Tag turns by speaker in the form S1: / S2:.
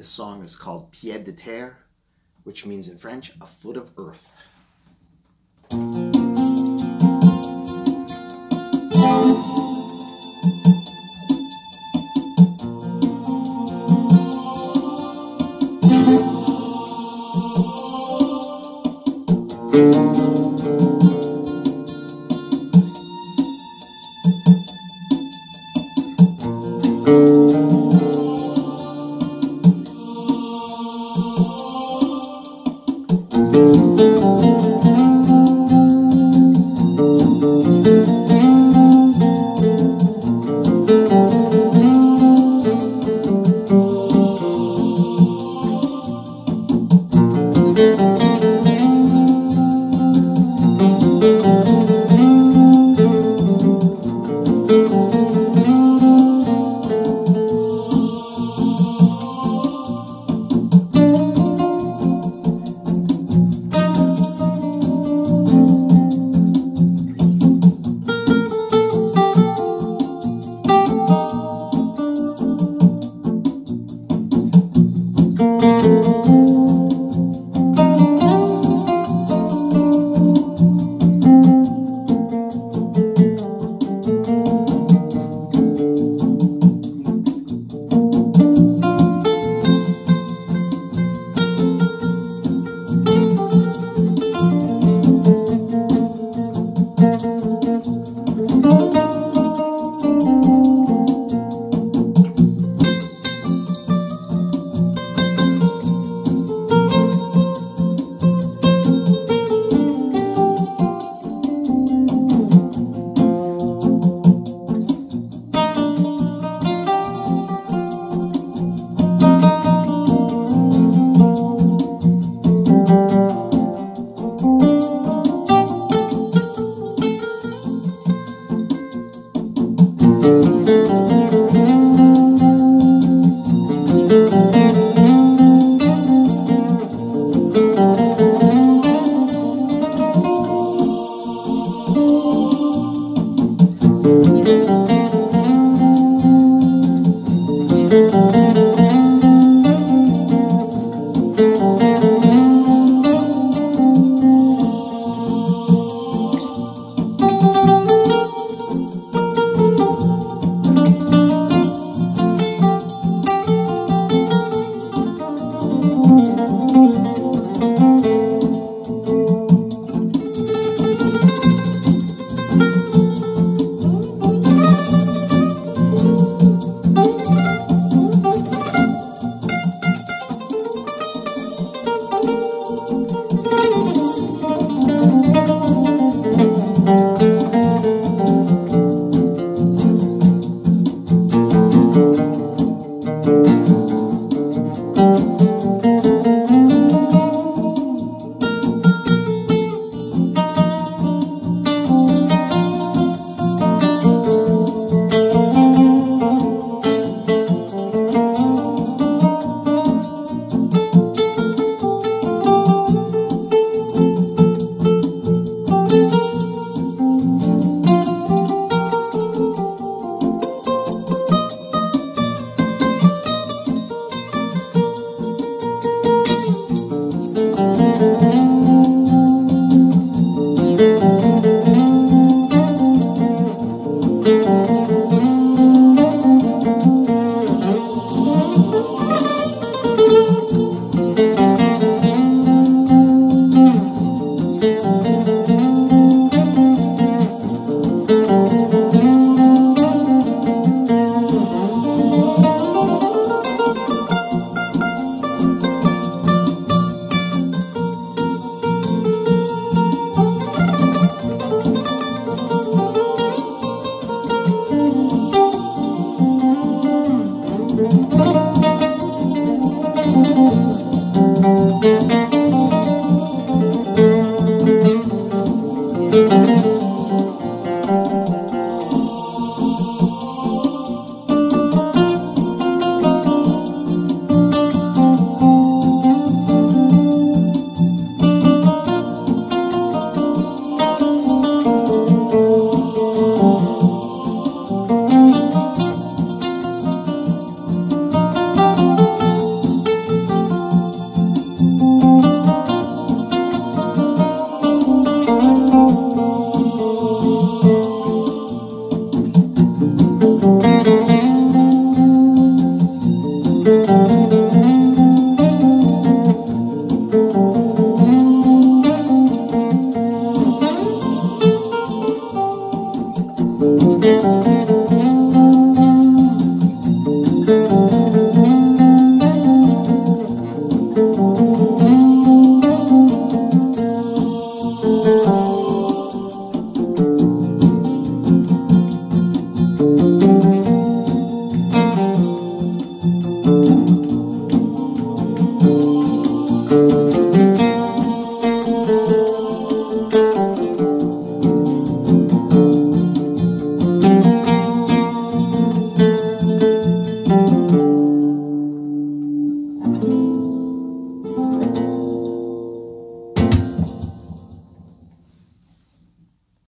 S1: This song is called Pied de Terre, which means in French, a foot of earth. you